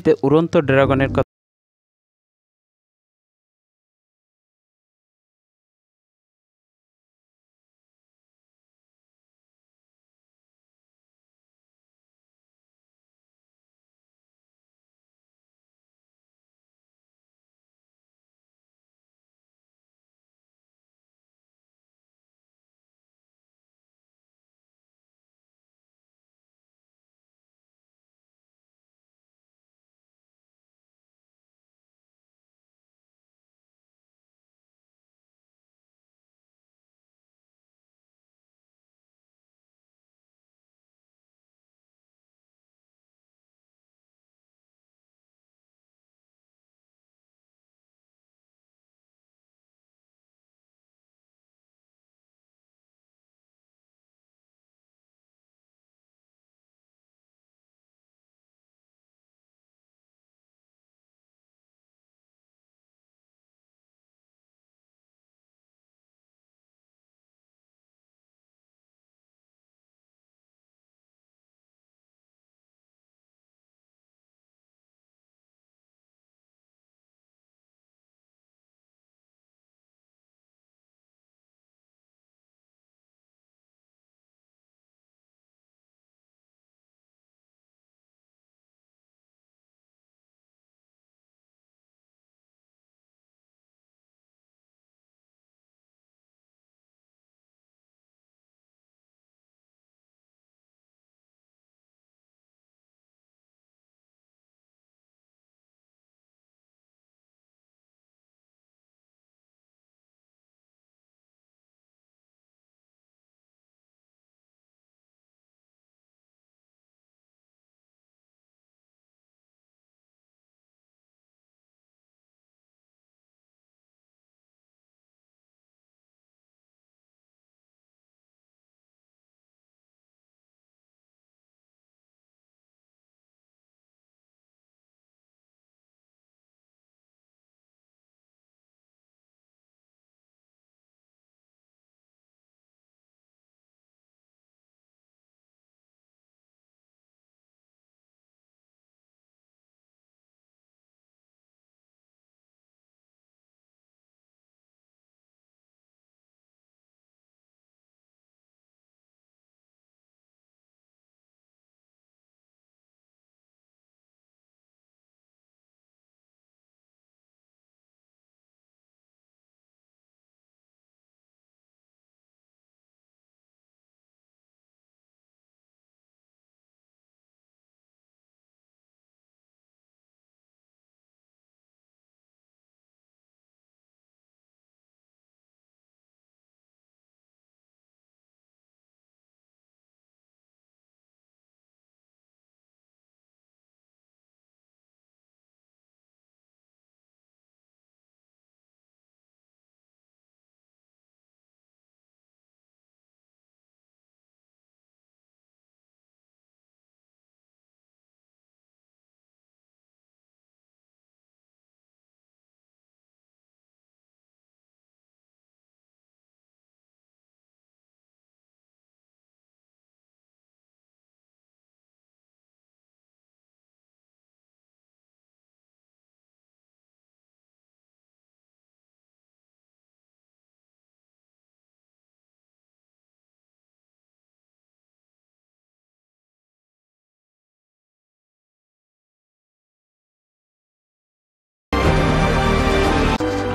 পৃথিবীতে উড়ন্ত ড্রাগনের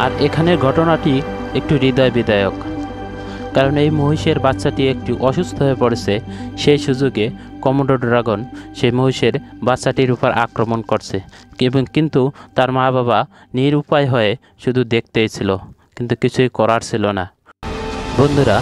আর এখানের ঘটনাটি একটু হৃদয় বিদায়ক। কারণ এই মহিষের বাচ্চাটি একটু অসুস্থ হয়ে পড়েছে, সেই সুযোগে কমোডো ড্রাগন সেই মহিষের বাচ্চাটির উপর আক্রমণ করছে। এবং কিন্তু তার মা বাবা নিরুপায় হয়ে শুধু দেখতেই ছিল, কিন্তু কিছুই করার ছিল না। বন্ধুরা